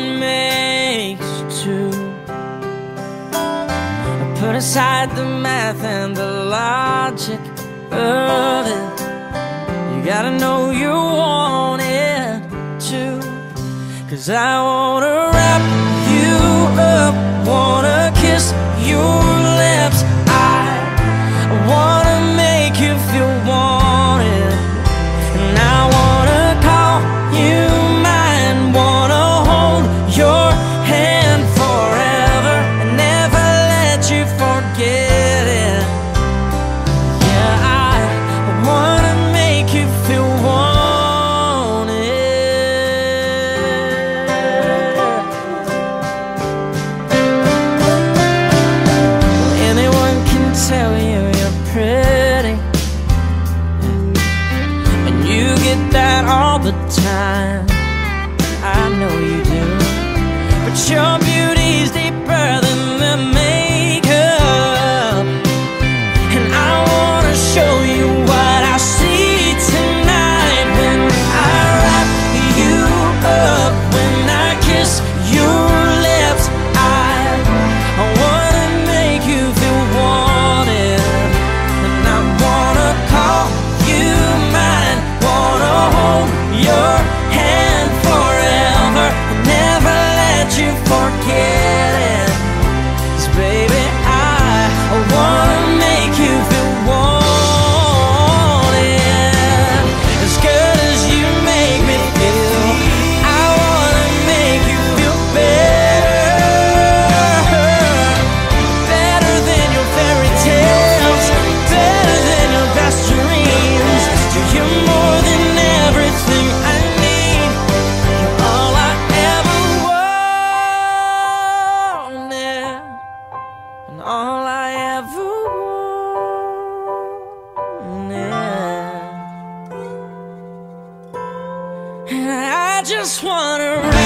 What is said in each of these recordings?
one makes two. Put aside the math and the logic of it. You gotta know you want it too. Cause I wanna the time. I know you do. But your beauty's deeper than the makeup. And I wanna show you what I see tonight when I wrap you up, when I kiss all I ever wanted. And I just wanna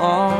always